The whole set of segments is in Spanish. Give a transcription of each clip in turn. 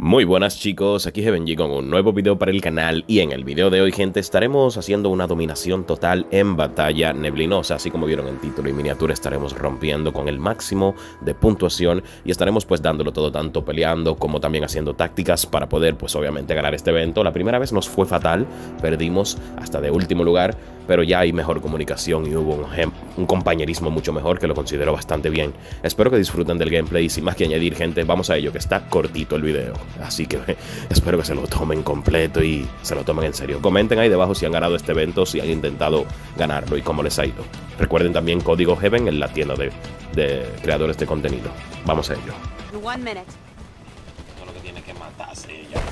Muy buenas chicos, aquí G con un nuevo video para el canal y en el video de hoy gente estaremos haciendo una dominación total en batalla neblinosa, así como vieron en título y miniatura estaremos rompiendo con el máximo de puntuación y estaremos pues dándolo todo tanto peleando como también haciendo tácticas para poder pues obviamente ganar este evento. La primera vez nos fue fatal, perdimos hasta de último lugar, pero ya hay mejor comunicación y hubo un, un compañerismo mucho mejor que lo considero bastante bien. Espero que disfruten del gameplay y sin más que añadir gente, vamos a ello que está cortito el video. Así que espero que se lo tomen completo y se lo tomen en serio. Comenten ahí debajo si han ganado este evento, si han intentado ganarlo y cómo les ha ido. Recuerden también código Heaven en la tienda de, de creadores de contenido. Vamos a ello. Todo lo que tiene que matarse ya.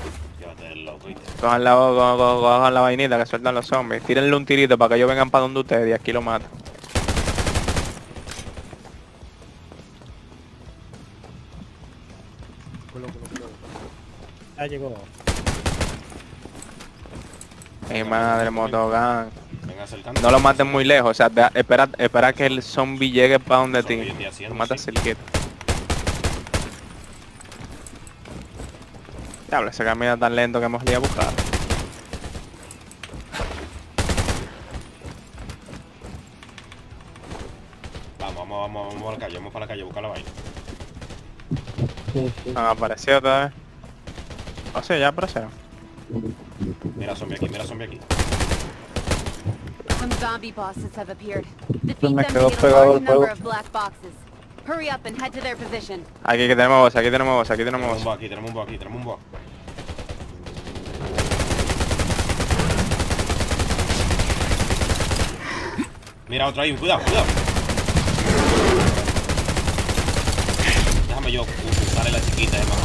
Cojan la, cojan la vainita que sueltan los zombies. Tírenle un tirito para que ellos vengan para donde ustedes y aquí lo matan. Ya llegó. Mi madre, motogan. No lo maten muy lejos, o sea, espera, espera que el zombie llegue para donde ti. Lo matas cerquita. Diablo, ese camino tan lento que hemos ido a buscar. Vamos, vamos, vamos, vamos a la calle, vamos para la calle a buscar la vaina. Han aparecido otra vez. O sea, ya aparecieron. Mira zombie aquí, mira zombie aquí. Some zombie bosses have appeared. Defeat Me them to get a pegado large el fuego. number of black boxes. Hurry up and head to their position. Aquí que tenemos voz, aquí tenemos voz, aquí tenemos Tenemos un bo voz. aquí, tenemos un bo aquí, tenemos un bo. Mira otro ahí, cuidado, cuidado. Déjame yo usar la chiquita, es más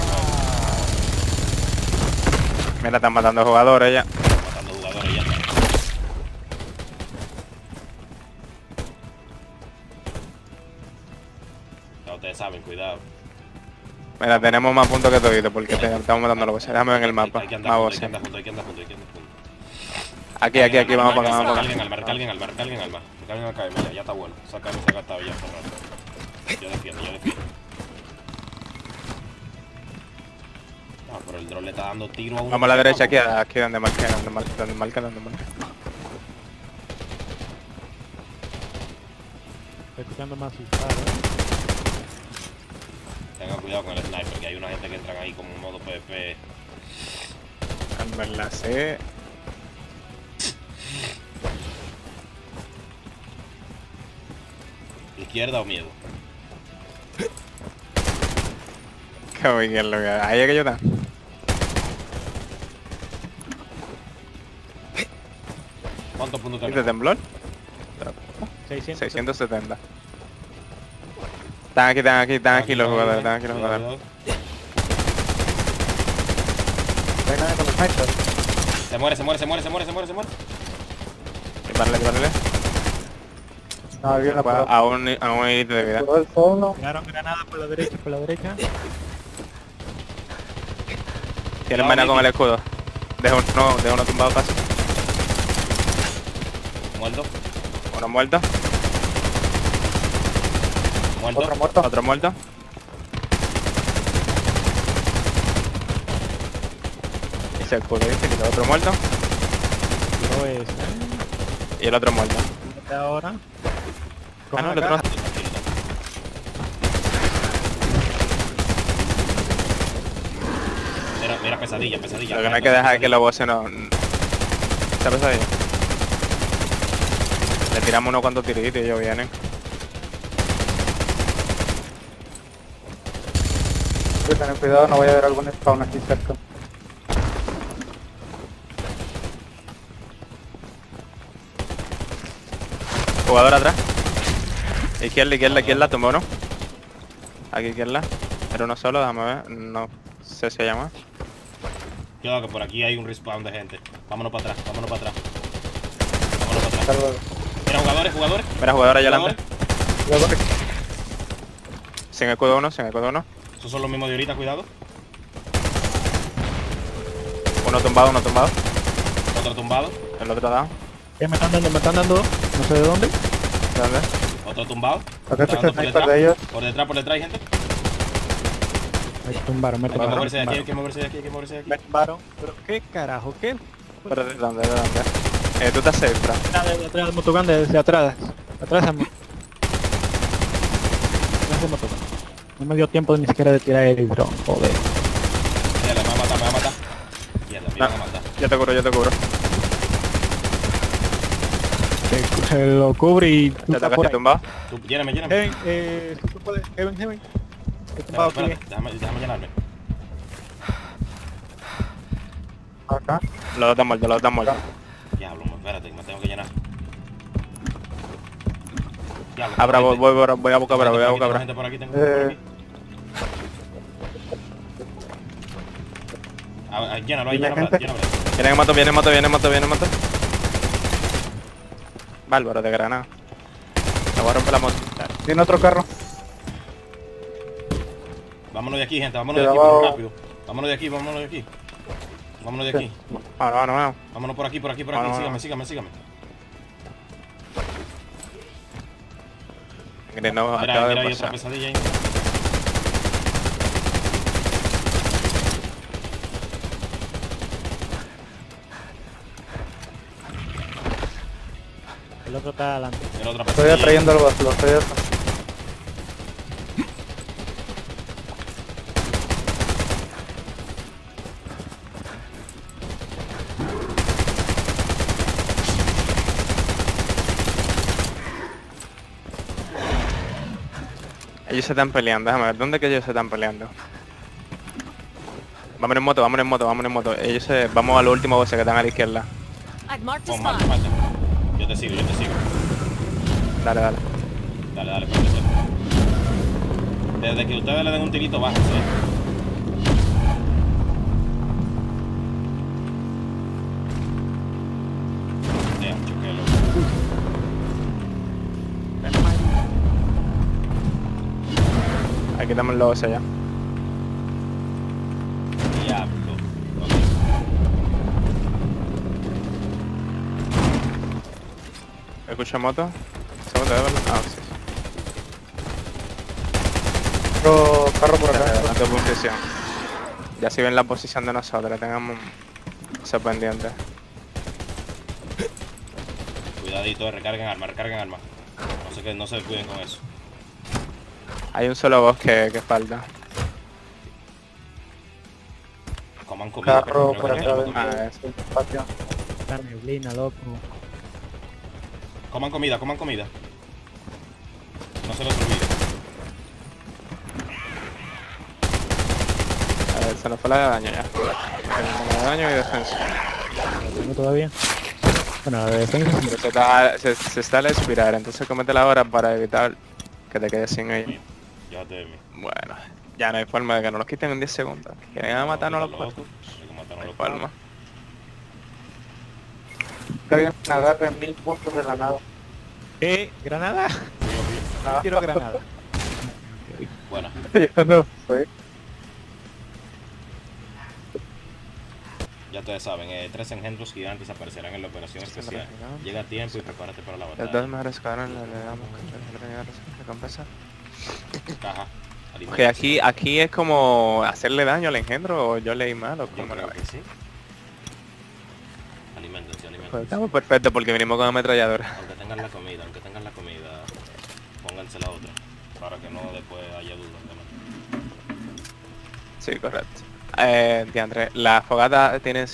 Mira, están matando jugadores ya. Ustedes saben, cuidado. Mira, tenemos más puntos que todito porque te- estamos matando los voces. Déjame ver en el mapa. Hay que andar juntos, hay que andar juntos, hay que andar juntos, hay que andar juntos. Aquí, aquí, aquí, vamos para acá, vamos para acá. al mar, carguen al mar, carguen al mar. Carguen acá, mira, ya está bueno. Sácame, se ha gastado ya hace rato. Yo defiendo, yo defiendo. Ah, pero el drone le está dando tiro a uno. Vamos a la derecha, aquí, aquí donde marqué, donde marqué, donde marqué, donde marqué. Estoy escuchando más disparos. Tengan cuidado con el sniper, que hay una gente que entran ahí como un modo PvP. Verdad, sí. ¿Izquierda o miedo? Que Ahí es que yo. ¿Cuántos puntos ¿Viste tenemos? temblor? 600. 670. Están aquí, están aquí, están aquí los jugadores, están aquí los jugadores. Se muere, se muere, se muere, se muere, se muere, se muere. Disparale, disparale. No, bien la. A un, a un hilito de vida. el fondo. Tiraron granadas por la derecha, por la derecha. Tienen mana con el escudo. Deja uno, deja uno tumbado casi. Muerto, Uno muerto, muerto. muerto. otro muerto. Y se escudo, ¿viste? Y el otro muerto. Tiro ese. Y el otro muerto. Ahora. Ah, no, el otro. Mira, mira, pesadilla, pesadilla. Lo que no hay que dejar es que los bosses no... ¿Está pesadilla? Le tiramos unos cuantos tiritos y ellos vienen. Ten cuidado, no vaya a haber algún spawn aquí cerca. Jugador atrás. Izquierda, izquierda, izquierda, tumbó uno. Aquí izquierda. Era uno solo, déjame ver. No sé si hay más. Cuidado que por aquí hay un respawn de gente. Vámonos para atrás, vámonos para atrás. Vámonos para atrás. Mira, jugadores, jugadores. Mira, jugador allá adelante. jugadores. Sin escudo uno, sin escudo uno. Esos son los mismos de ahorita, cuidado. Uno tumbado, uno tumbado. Otro tumbado. El otro dado. Eh, me están dando, me están dando. No sé de dónde. ¿Dónde? Otro tumbado. Acá está el por sniper detrás. de ellos. Por detrás, por detrás hay gente. Me tumbaron, me Hay que tumbaron. moverse de aquí, hay que moverse de aquí, hay que moverse de aquí. Me tumbaron. Pero qué carajo, qué. ¿Pero de dónde? ¿De dónde? Eh, tú estás safe, bro. Atrás, de- atrás del motogun, desde atrás. Atrás Atrás del motogun. No me dio tiempo ni siquiera de tirar el drone, joder. Mierda, me va a matar, me va a matar. Mierda, me van a matar. Yo te cubro, yo te cubro. Se, se lo cubre y tú Te ahí. tumbado. Tú, lléname, lléname. Heaven, eh, si tú puedes, Heaven, Heaven. He tumbado aquí. déjame, déjame llenarme. Acá. Los dos están muertos, los dos están muertos. Diablo, espérate, me tengo que llenar. Gente. voy, voy, voy a buscar, voy a buscar, por aquí, tengo por aquí, Llénalo ahí, llénalo, gente. llénalo. Viene moto, viene moto, viene moto, viene moto. Bárbaro de granada. Me voy a romper la moto. Tiene otro carro. Vámonos de aquí, gente, vámonos de aquí, rápido. Vámonos de aquí, vámonos de aquí. Vámonos de aquí. Vámonos, vámonos, vámonos. Vámonos por aquí, por aquí, por aquí. Sígame, sígame, sígame. Mire, no, Mira, acaba mira, de hay otra pasar. pesadilla ahí. El otro está adelante. Estoy atrayendo algo, lo estoy atrayendo. Ellos se están peleando, déjame ver, ¿dónde que ellos se están peleando? Vámonos en moto, vámonos en moto, vámonos en moto. Ellos se... Vamos a los últimos bosses que están a la izquierda. Mal, te sigo, yo te sigo. Dale, dale. Dale, dale, espérate. Desde que ustedes le den un tirito, bájense. Damn, choqué, loco. Aquí estamos los ya. Diablo. Ok. ¿Escucha moto? Segundo, ¿de verdad? Ah, sí. Otro carro por acá. ya, ya, posición. Ya si ven la posición de nosotros, tengamos eso pendiente. Cuidadito, recarguen arma, recarguen arma. No sé que no se cuiden con eso. Hay un solo boss que, que falta. Coman comida. Carro por acá. Ah. Patio. Está neblina, loco. Coman comida, coman comida. No se los olvide. A ver, se nos fue la de daño ya. La de daño y defensa. ¿Tengo todavía? Bueno, la de defensa. Pero se está, se, se está al expirar, entonces comete la hora para evitar que te quedes sin ella. Llévate de mí. Bueno, ya no hay forma de que nos los quiten en 10 segundos. Quieren a matarnos a los No, cuatro. Hay que matarnos No a los cuatro. Que me en mil puntos de la nada. ¿Qué? ¿Granada? Frío. Quiero granada. Buena. Yo no sé. Ya ustedes saben, eh, tres engendros gigantes aparecerán en la operación especial. Llega a tiempo y prepárate para la Los batalla. dos mejores escuadrones le damos que recompensa. Caja. Ok, alimentación. aquí, aquí es como hacerle daño al engendro o yo leí mal o Yo como creo que sí. Pues estamos perfectos porque vinimos con ametralladora. Aunque tengan la comida, aunque tengan la comida, pónganse la otra. Para que no después haya dudas. ¿no? Sí, correcto. Eh, Diandre, la fogata tiene...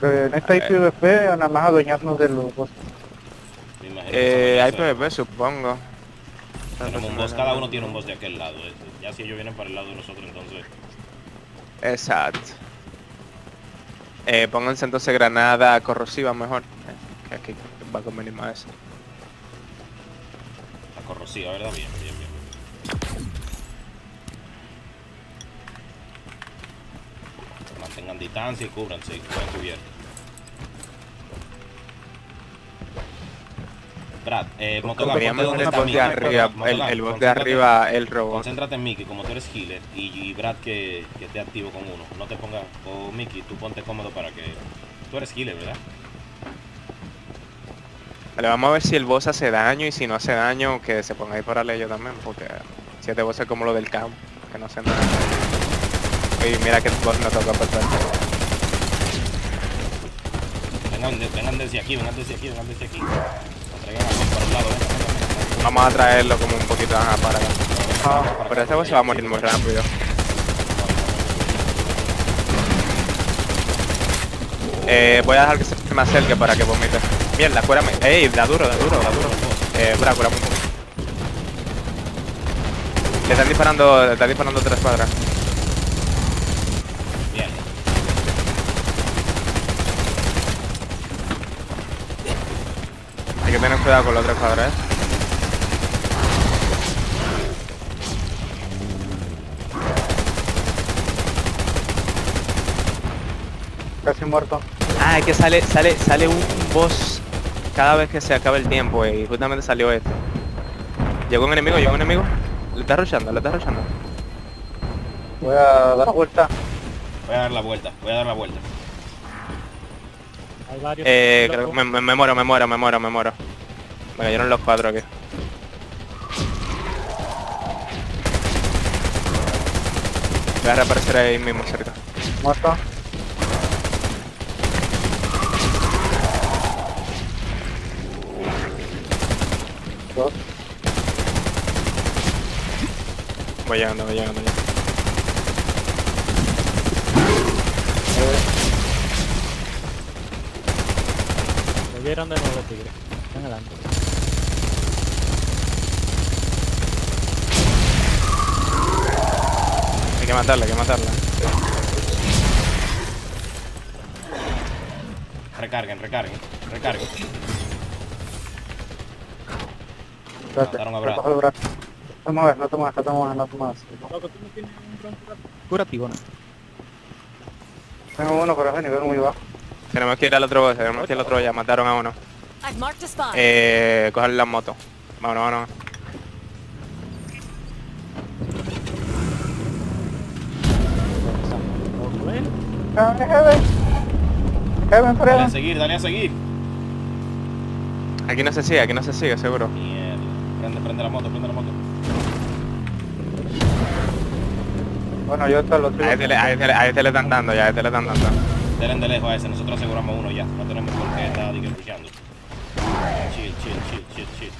Pero en esta hay PvP o nada más adueñarnos de los que Eh, hay. PvP, supongo. Tenemos un boss, cada uno tiene un boss de aquel lado. eh. Ya si ellos vienen para el lado de nosotros, entonces Exacto. Eh, pónganse entonces granada corrosiva mejor. eh, que aquí va a convenir más eso. la corrosiva, ¿verdad? Bien, bien, bien. Mantengan distancia y cúbranse y estén cubiertos. Brad, eh, donde el boss de arriba, el, el boss de concéntrate- arriba, el robot. Concéntrate en Mickey, como tú eres healer, y, y Brad que, que esté activo con uno. No te pongas, o Mickey, tú ponte cómodo para que... Tú eres healer, ¿verdad? Vale, vamos a ver si el boss hace daño y si no hace daño, que se ponga ahí por yo también, porque Siete voces como lo del campo, que no sé nada. Y mira que voz no toca perfecto. Vengan, de- vengan desde aquí, vengan desde aquí, vengan desde aquí por un lado, venga, venga, venga. Vamos a traerlo como un poquito para acá. Ah, Pero ese se va a morir muy rápido. Eh, voy a dejar que se me acerque para que vomite. Mierda, cúrame. Ey, da duro, da duro, da duro. Eh, bra, cúrame un poco. Le están disparando, le están disparando tres cuadras. Bien. Hay que tener cuidado con los tres cuadras, eh. Casi muerto. Ah, es que sale, sale, sale un boss cada vez que se acaba el tiempo y justamente salió este. Llegó un enemigo, llegó un enemigo. Le está rushando, le está rushando. Voy a dar vuelta. Voy a dar la vuelta, voy a dar la vuelta. Hay varios. Eh, creo que me, me- me muero, me muero, me muero, me muero. Me cayeron los cuatro aquí. Voy a reaparecer ahí mismo cerca. Muerto. Dos. Voy llegando, voy llegando ya. Volvieron de nuevo, tigre. Están adelante. Hay que matarla, hay que matarla. Recarguen, recarguen, recarguen. Espérate. Mataron a Brad. recoge el brazo. No te muevas, no te muevas, no te muevas, no te muevas. Loco, tú no tienes un. Tengo uno, pero es de nivel muy bajo. Tenemos que ir al otro boss, tenemos que ir al otro ya. Mataron a uno. Eh, coger la moto. Vámonos, vámonos. Heaven, heaven. Dale a seguir, dale a seguir. Aquí no se sigue, aquí no se sigue, seguro. Prende, prende la moto, prende la moto. Bueno, yo está lo A este, le, a, este, a este le están dando ya, a este le están dando. Delen de lejos a ese, nosotros aseguramos uno ya. No tenemos por qué estar digo, luchando. Chill, chill, chill, chill, chill.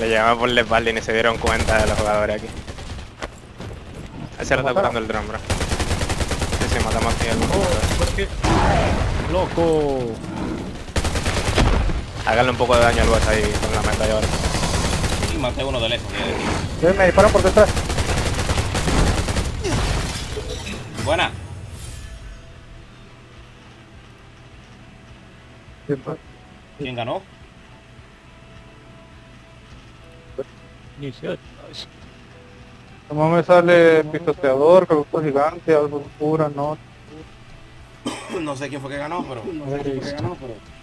Le llegamos por la espalda y ni se dieron cuenta de los jugadores aquí. Ese lo está curando el dron, bro mata más que oh, pues ¿por qué? ¡Loco! Háganle un poco de daño al boss ahí con la metralladora. Sí, maté uno de lejos, tío. Eh, me disparan por detrás. Buena. ¿Quién ganó? 18. Nomás me sale pisoteador, cabuto gigante, algo pura, no. No sé quién fue que ganó, pero. No sé quién fue que ganó, pero.